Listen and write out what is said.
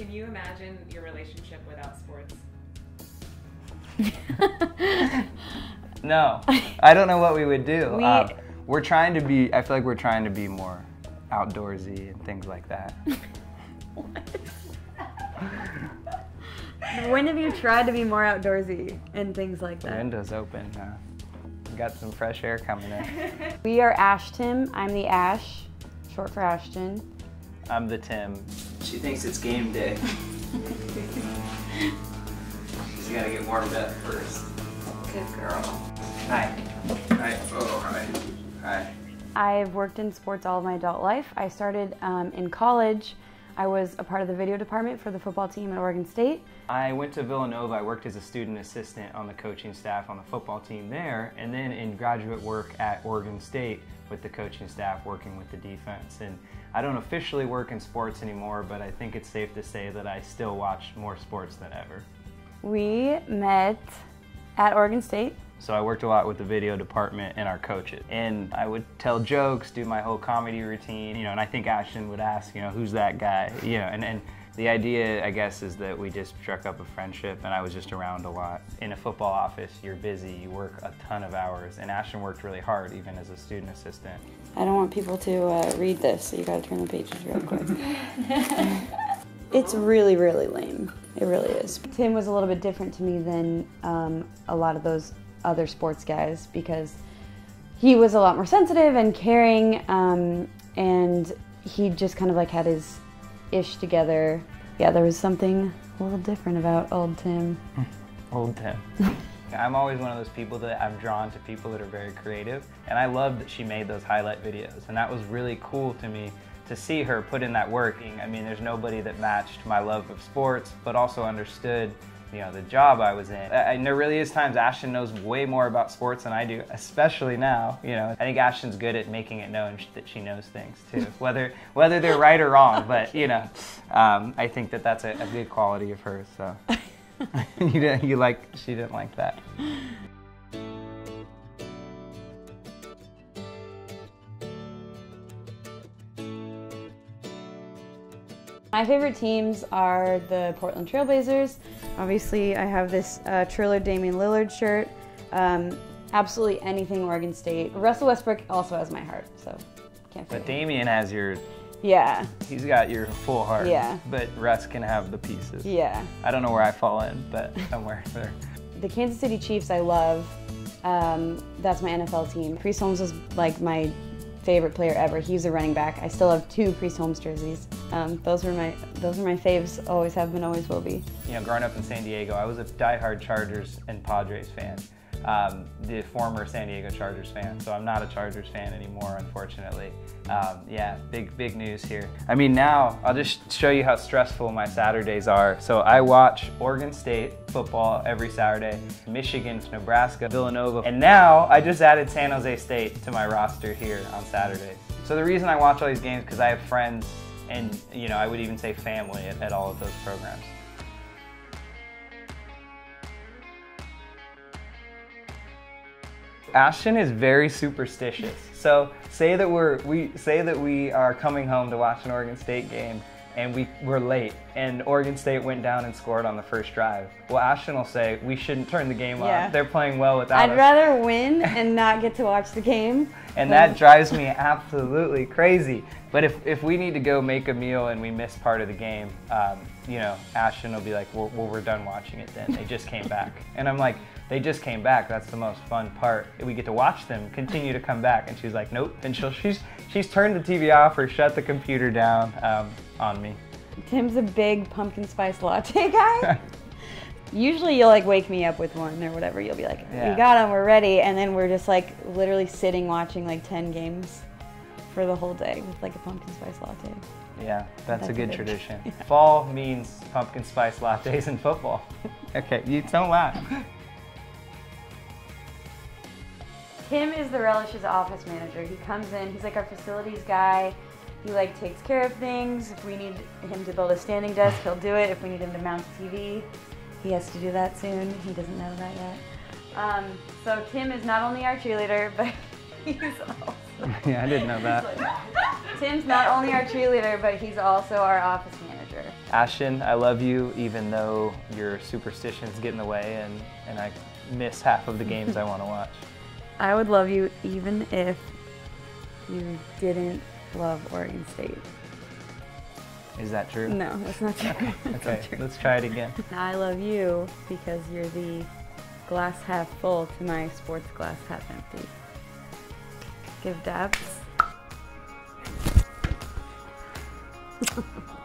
Can you imagine your relationship without sports? no, I don't know what we would do. We- Um, we're trying to be. I feel like we're trying to be more outdoorsy and things like that. when have you tried to be more outdoorsy and things like that? The window's open. Uh, got some fresh air coming in. We are AshTim. I'm the Ash, short for Ashtyn. I'm the Tim. She thinks it's game day. She's gotta get warmed up first. Good girl. Hi. Hi. Oh, hi. Hi. I've worked in sports all of my adult life. I started um, in college. I was a part of the video department for the football team at Oregon State. I went to Villanova. I worked as a student assistant on the coaching staff on the football team there, and then in graduate work at Oregon State with the coaching staff working with the defense. And I don't officially work in sports anymore, but I think it's safe to say that I still watch more sports than ever. We met at Oregon State. So I worked a lot with the video department and our coaches. And I would tell jokes, do my whole comedy routine, you know, and I think Ashtyn would ask, you know, who's that guy? You know, and, and the idea, I guess, is that we just struck up a friendship and I was just around a lot. In a football office, you're busy, you work a ton of hours, and Ashtyn worked really hard even as a student assistant. I don't want people to uh, read this, so you gotta turn the pages real quick. it's really, really lame. It really is. Tim was a little bit different to me than um, a lot of those other sports guys because he was a lot more sensitive and caring, um, and he just kind of like had his ish together. Yeah, there was something a little different about old Tim. Old Tim. I'm always one of those people that I'm drawn to people that are very creative, and I love that she made those highlight videos, and that was really cool to me to see her put in that work. I mean, there's nobody that matched my love of sports, but also understood, you know, the job I was in. And there really is times Ashtyn knows way more about sports than I do, especially now. You know, I think Ashtyn's good at making it known that she knows things too, whether whether they're right or wrong. But you know, um, I think that that's a, a good quality of hers. So. you didn't. You like. She didn't like that. My favorite teams are the Portland Trail Blazers. Obviously, I have this uh, Triller Damian Lillard shirt. Um, absolutely anything Oregon State. Russell Westbrook also has my heart, so can't forget. But. Damian has your. Yeah, He's got your full heart. Yeah. But Russ can have the pieces. yeah. I don't know where I fall in, but somewhere there. The Kansas City Chiefs, I love. Um, that's my NFL team. Priest Holmes was like my favorite player ever. He was a running back. I still have two Priest Holmes jerseys. Um, those were my those are my faves. Always have been, always will be. You know, growing up in San Diego, I was a diehard Chargers and Padres fan. Um, the former San Diego Chargers fan, so I'm not a Chargers fan anymore, unfortunately. Um, yeah, big big news here. I mean, now I'll just show you how stressful my Saturdays are. So I watch Oregon State football every Saturday, Michigan, Nebraska, Villanova, and now I just added San Jose State to my roster here on Saturdays. So the reason I watch all these games because I have friends and you know I would even say family at, at all of those programs. Ashtyn is very superstitious. So say that we're we say that we are coming home to watch an Oregon State game and we were late and Oregon State went down and scored on the first drive. Well, Ashtyn will say we shouldn't turn the game Yeah. on. They're playing well without I'd us. rather win and not get to watch the game. and that drives me absolutely crazy. But if, if we need to go make a meal and we miss part of the game, um, you know, Ashtyn will be like, well, well, we're done watching it then. They just came back. And I'm like, they just came back. That's the most fun part. We get to watch them continue to come back. And she's like, nope. And she'll, she's, she's turned the TV off or shut the computer down um, on me. Tim's a big pumpkin spice latte guy. Usually you'll like wake me up with one or whatever. You'll be like, Yeah. "We got them, we're ready," and then we're just like literally sitting watching like ten games for the whole day with like a pumpkin spice latte. Yeah, that's, a That's a good big- tradition. Fall means pumpkin spice lattes in football. okay, you don't laugh. Tim is the Relish's office manager. He comes in, he's like our facilities guy. He like takes care of things. If we need him to build a standing desk, he'll do it. If we need him to mount a TV, he has to do that soon. He doesn't know that yet. Um, so Tim is not only our cheerleader, but he's also yeah, I didn't know that. Tim's not only our cheerleader, but he's also our office manager. manager. Ashtyn, I love you even though your superstitions get in the way and, and I miss half of the games I want to watch. I would love you even if you didn't love Oregon State. Is that true? No, that's not true. That's Okay, not true. let's try it again. I love you because you're the glass half full to my sports glass half empty. Give dabs.